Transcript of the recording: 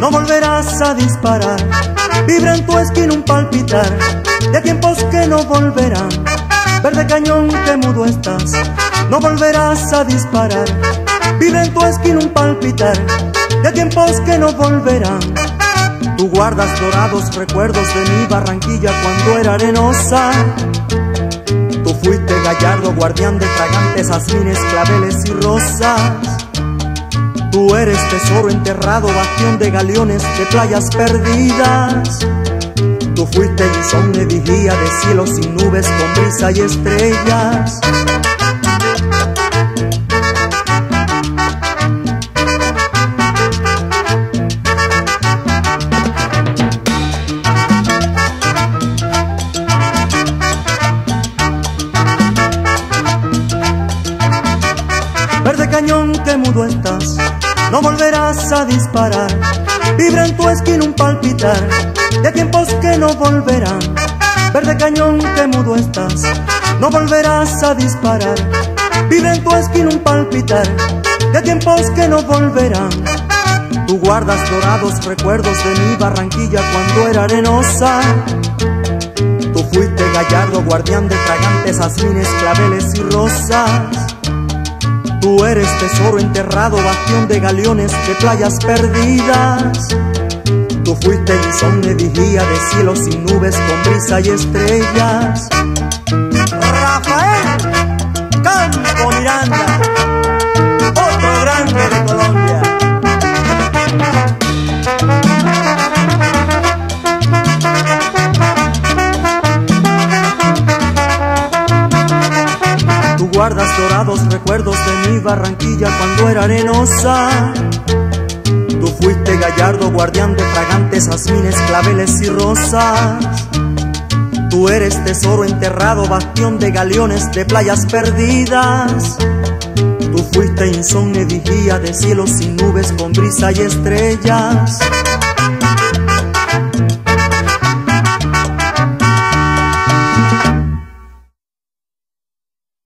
no volverás a disparar. Vibra en tu esquina un palpitar de tiempos que no volverán. Verde cañón que mudo estás, no volverás a disparar. Vibra en tu esquina un palpitar de tiempos que no volverán. Tú guardas dorados recuerdos de mi Barranquilla cuando era arenosa. Tú fuiste gallardo, guardián de fragantes azmines, claveles y rosas. Tú eres tesoro enterrado, bastión de galeones, de playas perdidas. Tú fuiste insomne vigía de cielos sin nubes, con brisa y estrellas. Mudo estás, no volverás a disparar. Vibra en tu esquina un palpitar de tiempos que no volverán. Verde cañón que mudo estás, no volverás a disparar. Vibra en tu esquina un palpitar de tiempos que no volverán. Tú guardas dorados recuerdos de mi Barranquilla cuando era arenosa. Tú fuiste gallardo, guardián de fragantes azmines, claveles y rosas. Tú eres tesoro enterrado, bastión de galeones, de playas perdidas. Tú fuiste insomne vigía de cielos sin nubes, con brisa y estrellas. Rafael Campo Miranda, guardas dorados recuerdos de mi Barranquilla cuando era arenosa. Tú fuiste gallardo, guardián de fragantes azmines, claveles y rosas. Tú eres tesoro enterrado, bastión de galeones, de playas perdidas. Tú fuiste insomne vigía de cielos sin nubes, con brisa y estrellas.